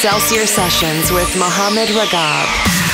Excelsior Sessions with Mohamed Ragab.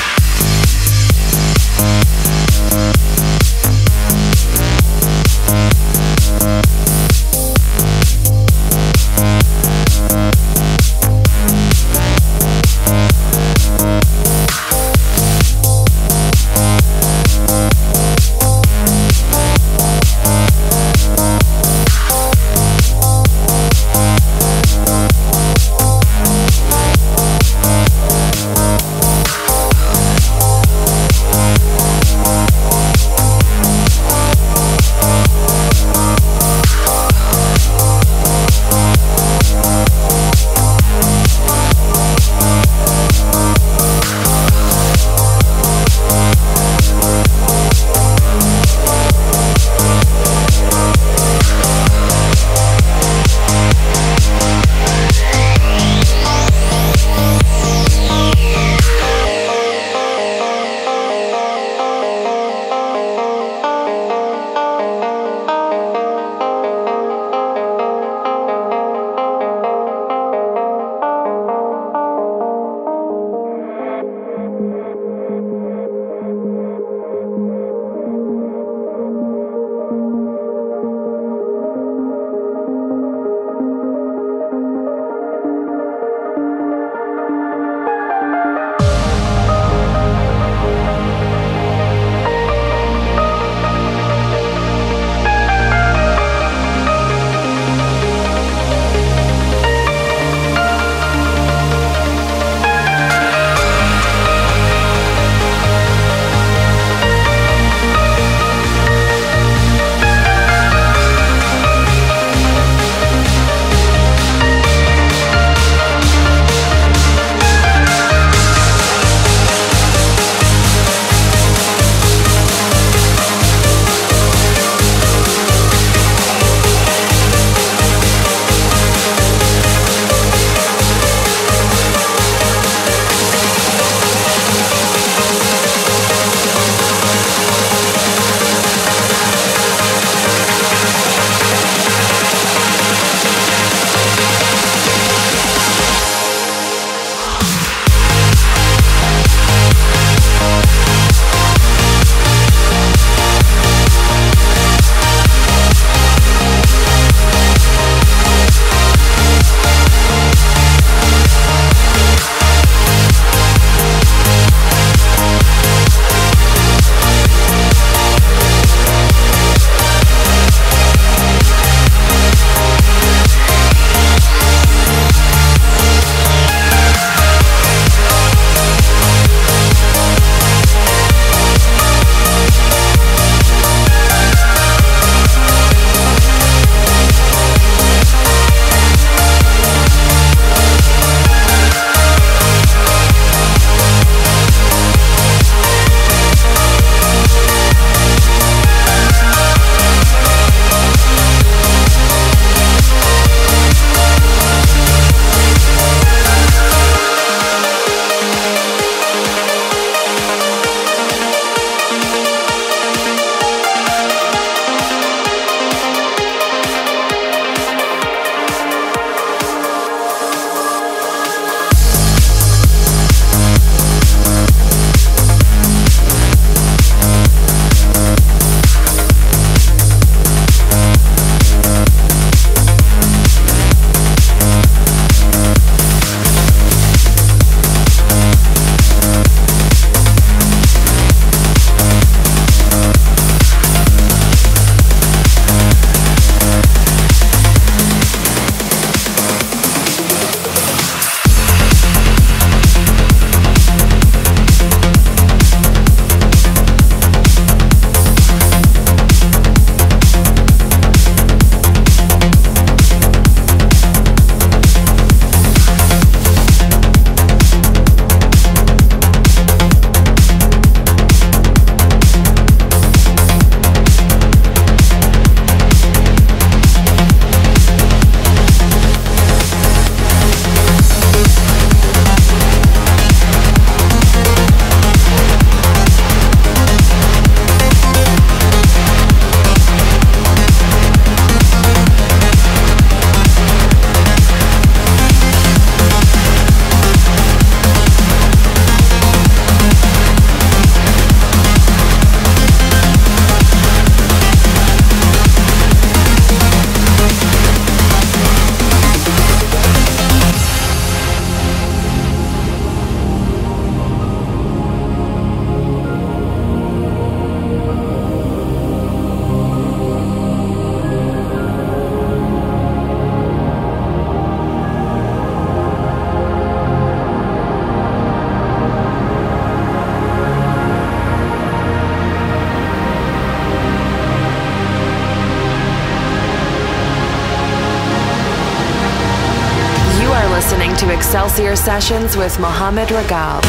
Sessions with Mohamed Ragab.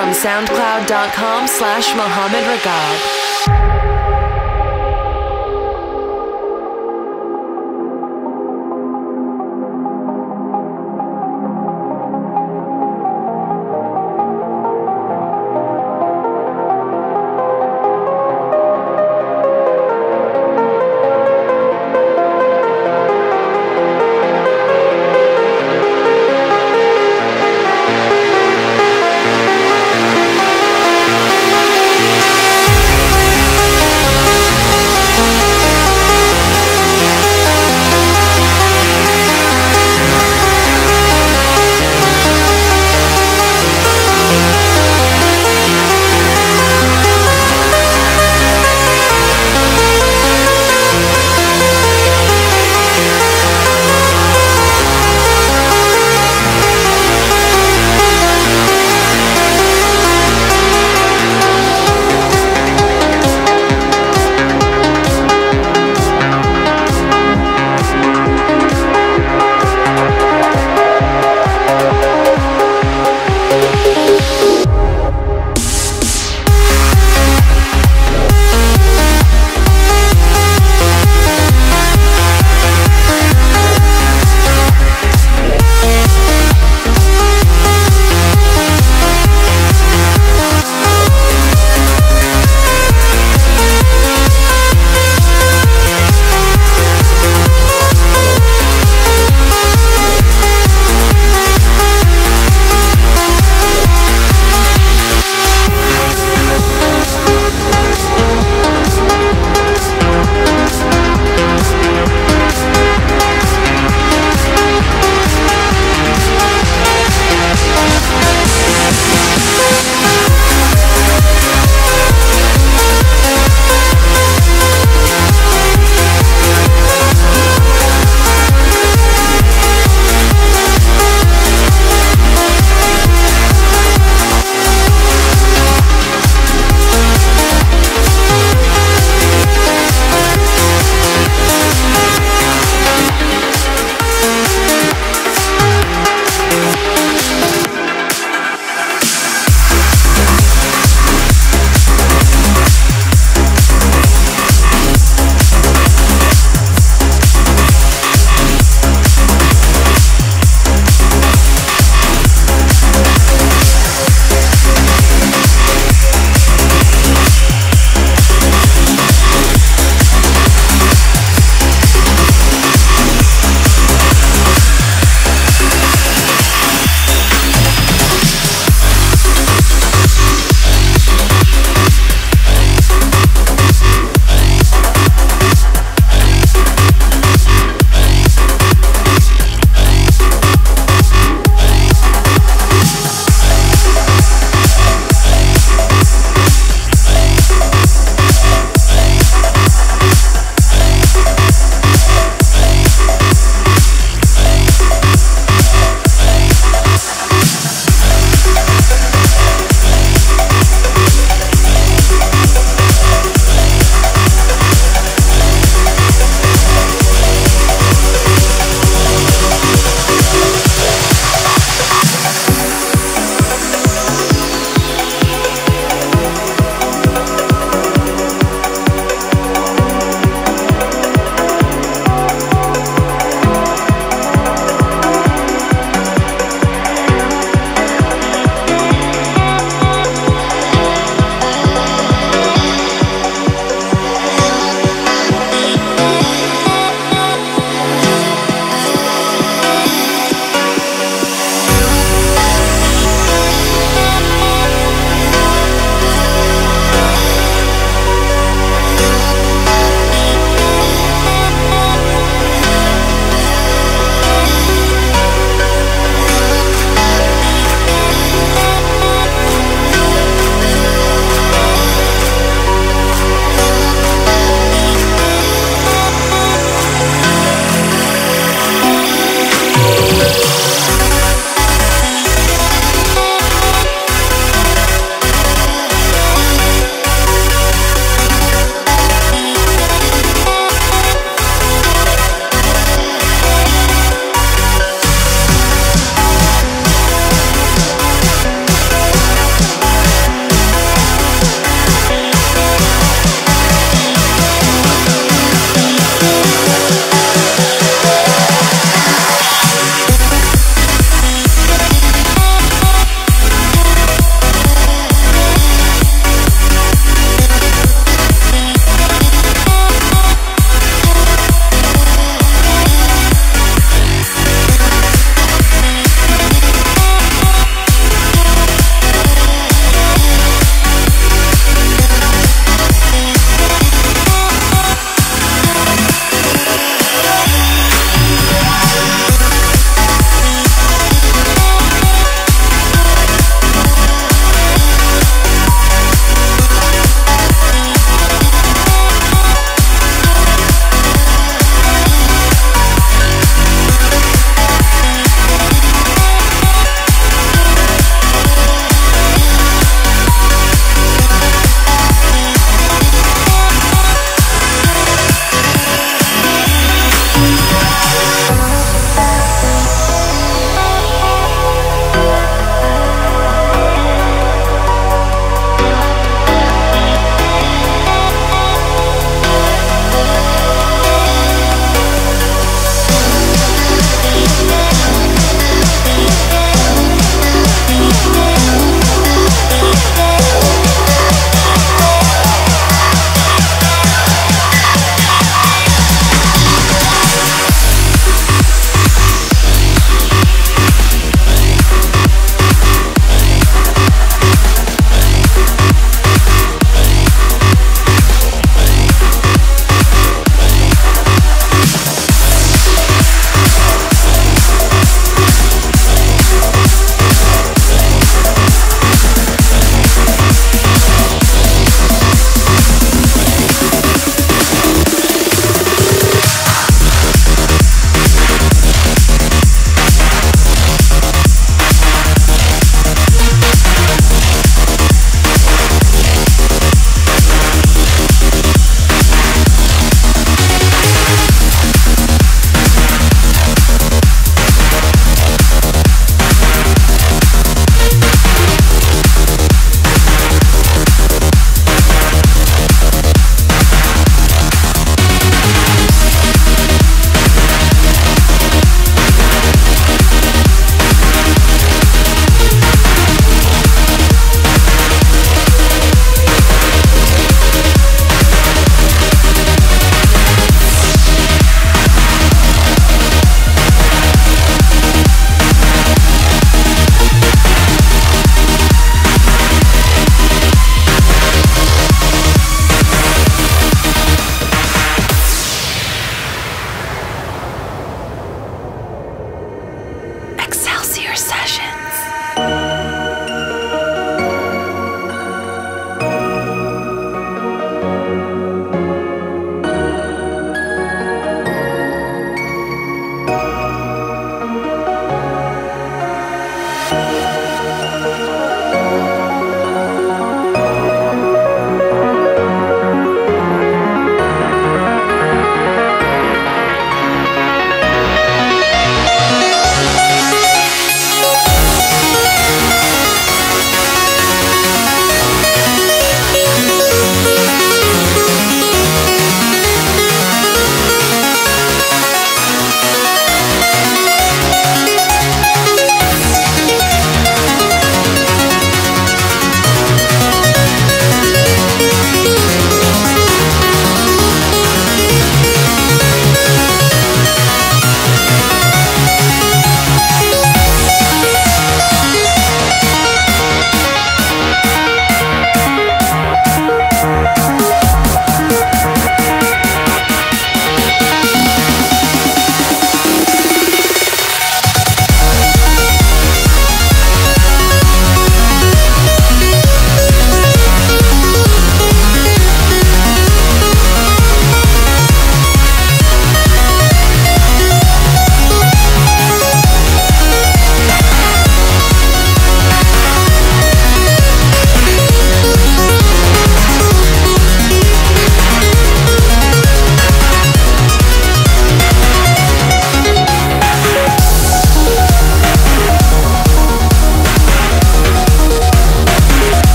From soundcloud.com slash Mohamed Ragab.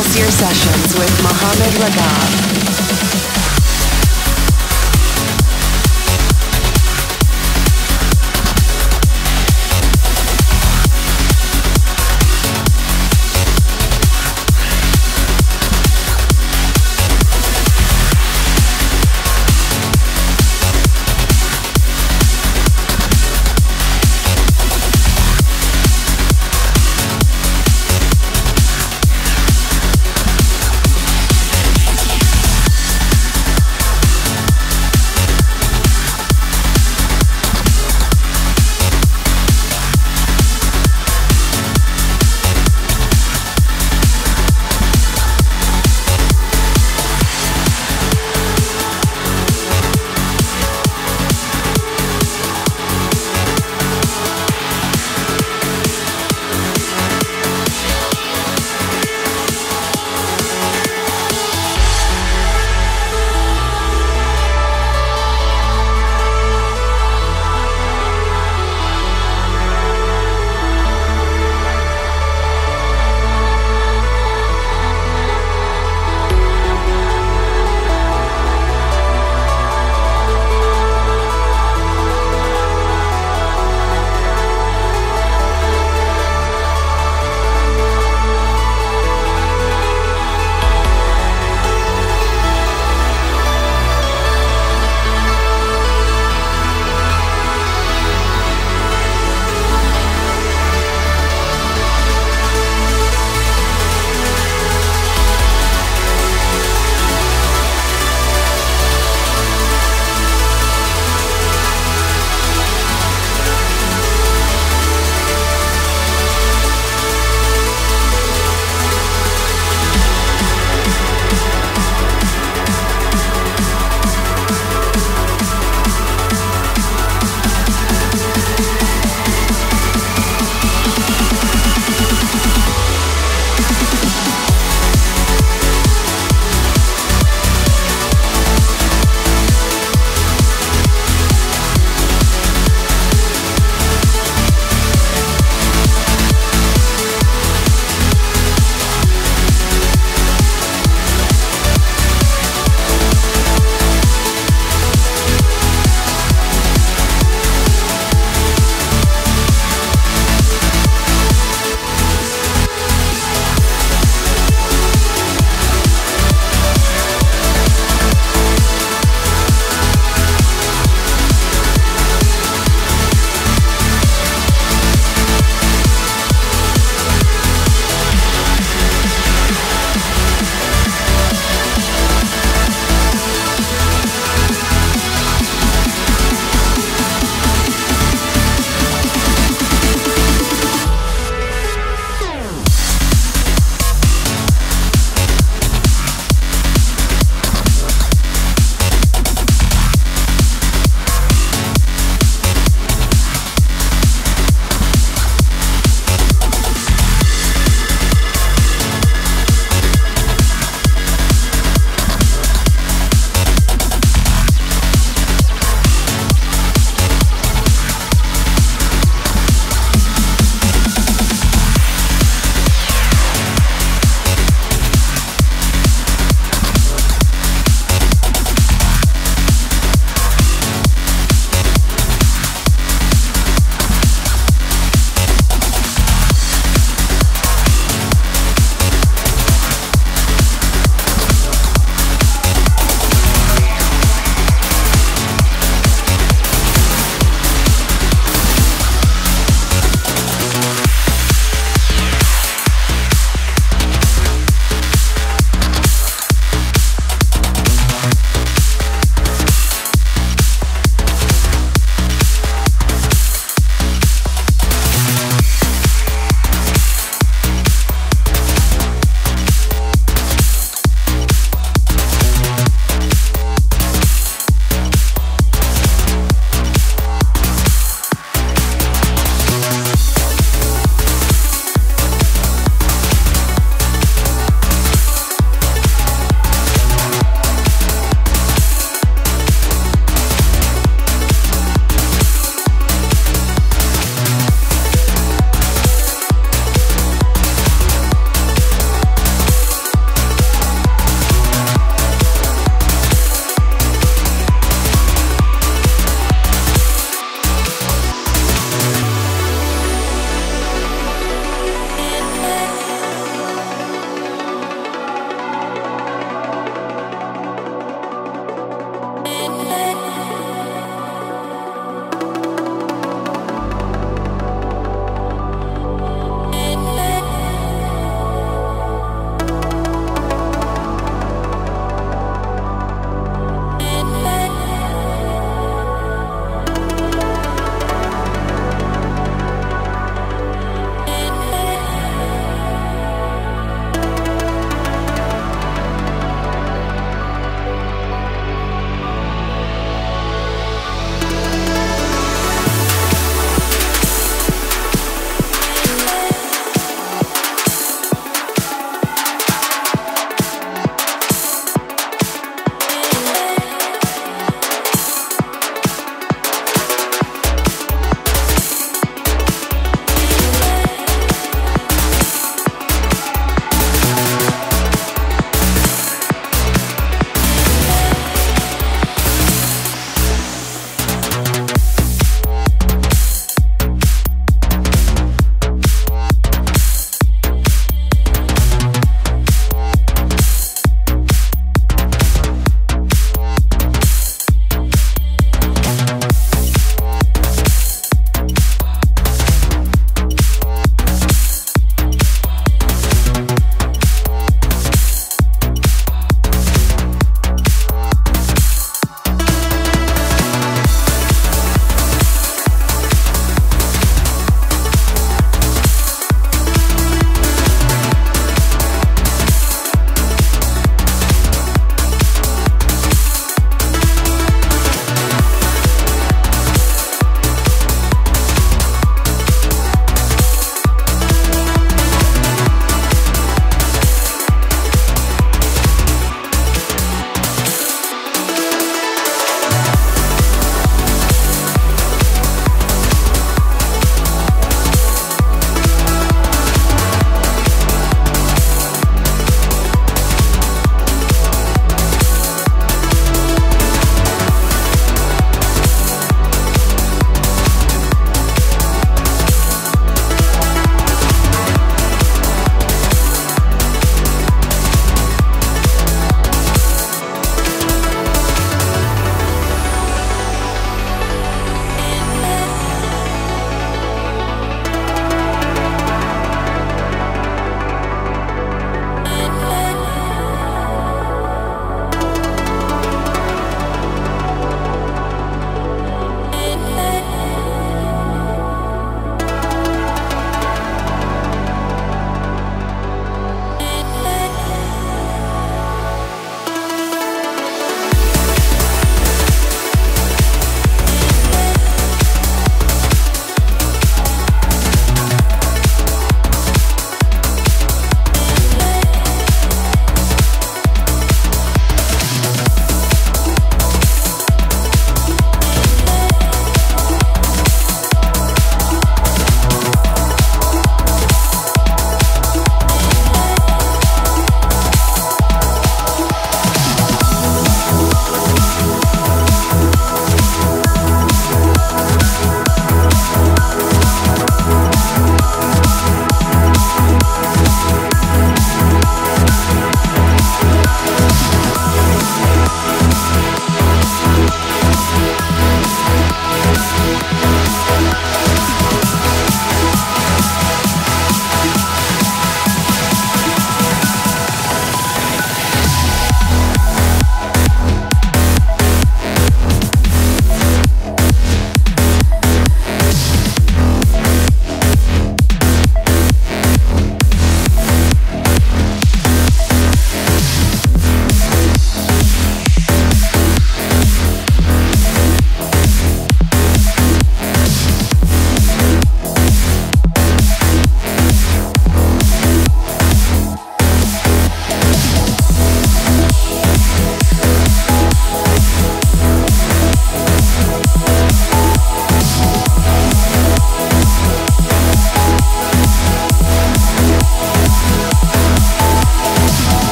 Excelsior Sessions with Mohamed Ragab.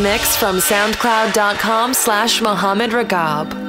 Mix from soundcloud.com slash Mohamed Ragab.